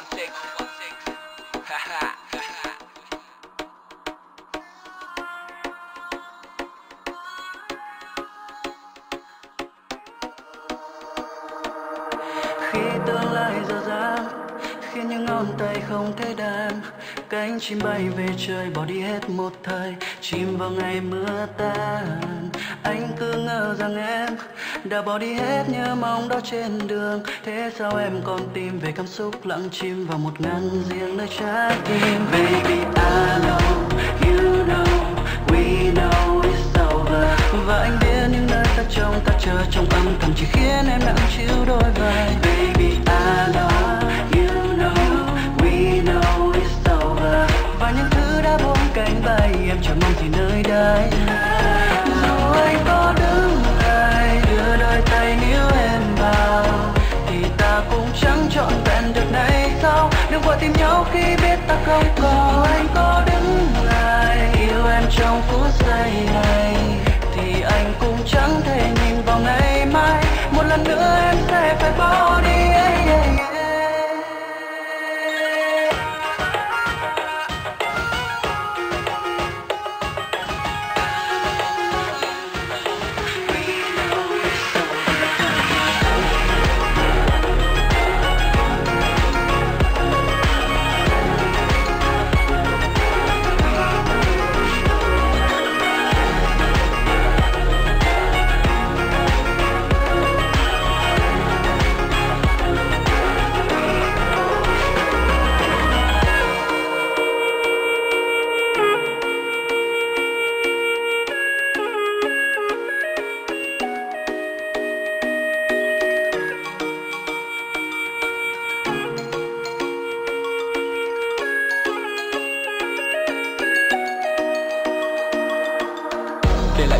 khi tương lai dở dang khi những ngón tay không thể đàn cánh chim bay về trời, bỏ đi hết một thời chim vào ngày mưa tan. Anh cứ ngờ rằng em đã bỏ đi hết như mong đó trên đường. Thế sao em còn tìm về cảm xúc lặng chim vào một ngăn riêng nơi trái tim? Baby, I know, you know, we know it's over. Và anh biết những nơi ta trông, ta chờ trong âm thầm chỉ khiến em nặng tìm nhau khi biết ta không còn. Anh có đứng lại, yêu em trong phút giây này. Thì anh cũng chẳng thể nhìn vào ngày mai. Một lần nữa em sẽ phải bỏ đi.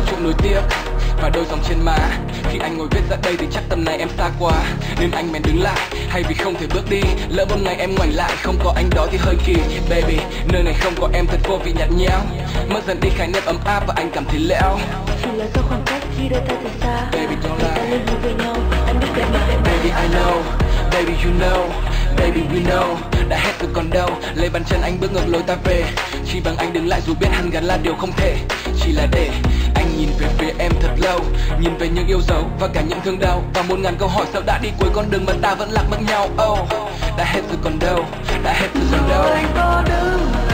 Chút nuối tiếc. Và đôi dòng trên má khi anh ngồi viết ra đây thì chắc tầm này em xa quá. Nên anh bèn đứng lại hay vì không thể bước đi. Lỡ một ngày em ngoảnh lại không có anh đó thì hơi kỳ. Baby nơi này không có em thật vô vị nhạt nhẽo. Mất dần đi khái niệm ấm áp và anh cảm thấy lẽo. Chỉ là do khoảng cách khi đôi ta thật xa Baby, don't lie. về nhau anh biết em Baby I know, baby you know. Baby we know, đã hết rồi còn đâu. Lấy bàn chân anh bước ngược lối ta về. Chỉ bằng anh đứng lại dù biết hẳn gắn là điều không thể. Chỉ là để nhìn về phía em thật lâu, nhìn về những yêu dấu và cả những thương đau. Và muôn ngàn câu hỏi sao đã đi cuối con đường mà ta vẫn lạc mất nhau. Oh đã hết rồi còn đâu, đã hết rồi còn đâu. Anh có đứng